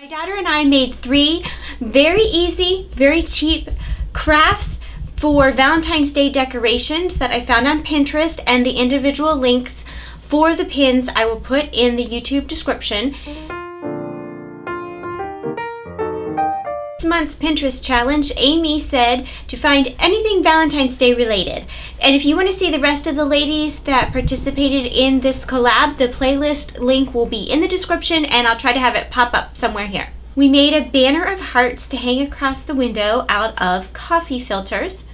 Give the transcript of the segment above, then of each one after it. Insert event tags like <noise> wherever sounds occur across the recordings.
My daughter and I made three very easy, very cheap crafts for Valentine's Day decorations that I found on Pinterest and the individual links for the pins I will put in the YouTube description. This month's Pinterest challenge, Amy said to find anything Valentine's Day related. And if you want to see the rest of the ladies that participated in this collab, the playlist link will be in the description and I'll try to have it pop up somewhere here. We made a banner of hearts to hang across the window out of coffee filters.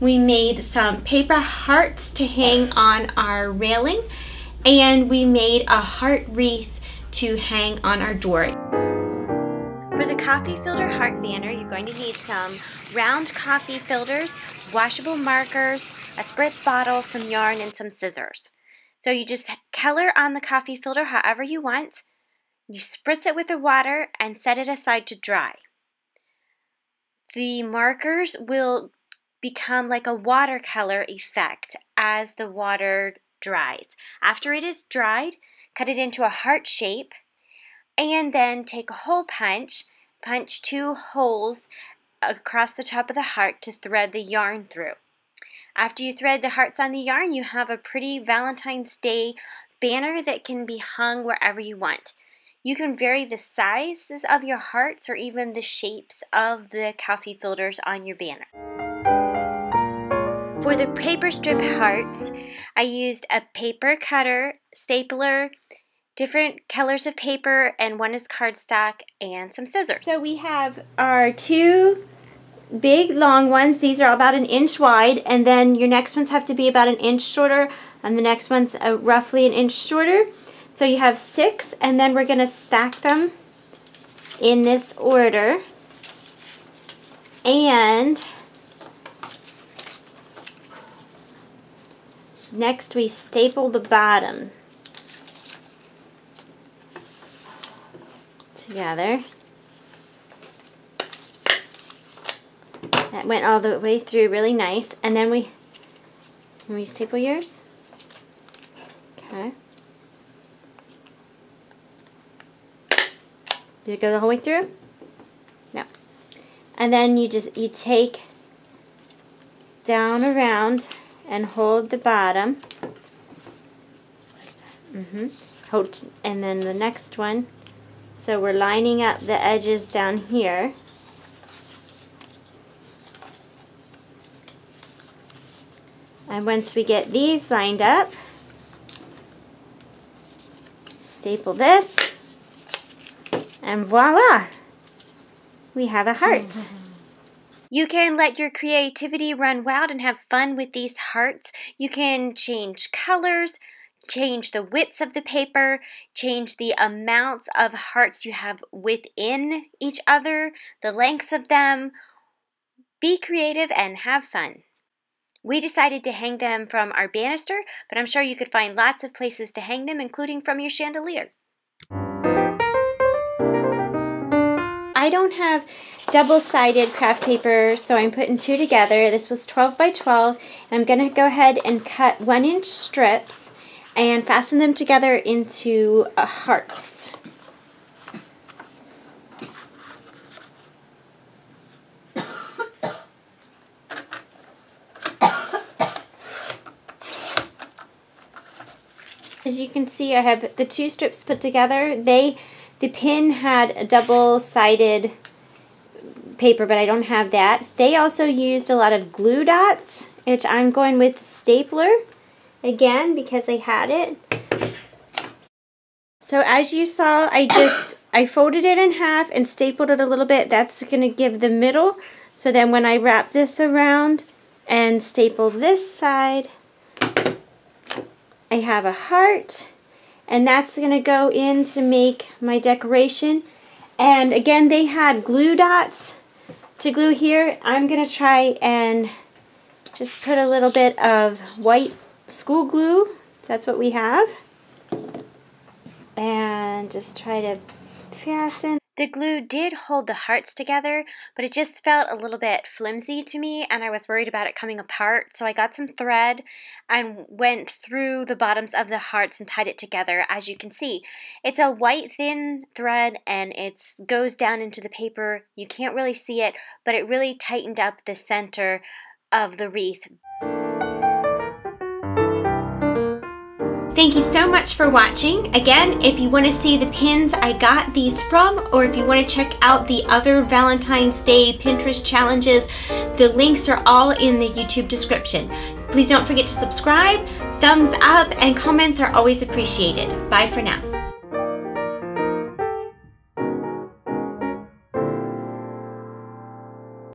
We made some paper hearts to hang on our railing and we made a heart wreath to hang on our door. For the coffee filter heart banner, you're going to need some round coffee filters, washable markers, a spritz bottle, some yarn, and some scissors. So you just color on the coffee filter however you want. You spritz it with the water and set it aside to dry. The markers will become like a watercolor effect as the water dries. After it is dried, cut it into a heart shape and then take a hole punch, punch two holes across the top of the heart to thread the yarn through. After you thread the hearts on the yarn, you have a pretty Valentine's Day banner that can be hung wherever you want. You can vary the sizes of your hearts or even the shapes of the coffee filters on your banner. For the paper strip hearts, I used a paper cutter, stapler, different colors of paper, and one is cardstock, and some scissors. So we have our two big long ones. These are about an inch wide, and then your next ones have to be about an inch shorter, and the next one's uh, roughly an inch shorter. So you have six, and then we're going to stack them in this order. And next we staple the bottom. Together. That went all the way through really nice. And then we, can we staple yours? Okay. Did it go the whole way through? No. And then you just, you take down around and hold the bottom. Mm-hmm. And then the next one so we're lining up the edges down here. And once we get these lined up, staple this, and voila! We have a heart. <laughs> You can let your creativity run wild and have fun with these hearts. You can change colors, change the widths of the paper, change the amounts of hearts you have within each other, the lengths of them. Be creative and have fun. We decided to hang them from our banister, but I'm sure you could find lots of places to hang them, including from your chandelier. I don't have double-sided craft paper, so I'm putting two together. This was 12 by 12, and I'm going to go ahead and cut one inch strips and fasten them together into uh, hearts. <coughs> As you can see, I have the two strips put together. They, the pin had a double-sided paper, but I don't have that. They also used a lot of glue dots, which I'm going with stapler again because I had it. So as you saw, I just, I folded it in half and stapled it a little bit. That's going to give the middle. So then when I wrap this around and staple this side, I have a heart. And that's going to go in to make my decoration. And again, they had glue dots to glue here. I'm going to try and just put a little bit of white school glue. That's what we have. And just try to fasten. The glue did hold the hearts together, but it just felt a little bit flimsy to me and I was worried about it coming apart. So I got some thread and went through the bottoms of the hearts and tied it together as you can see. It's a white thin thread and it goes down into the paper. You can't really see it, but it really tightened up the center of the wreath. Thank you so much for watching. Again, if you want to see the pins I got these from, or if you want to check out the other Valentine's Day Pinterest challenges, the links are all in the YouTube description. Please don't forget to subscribe, thumbs up, and comments are always appreciated. Bye for now.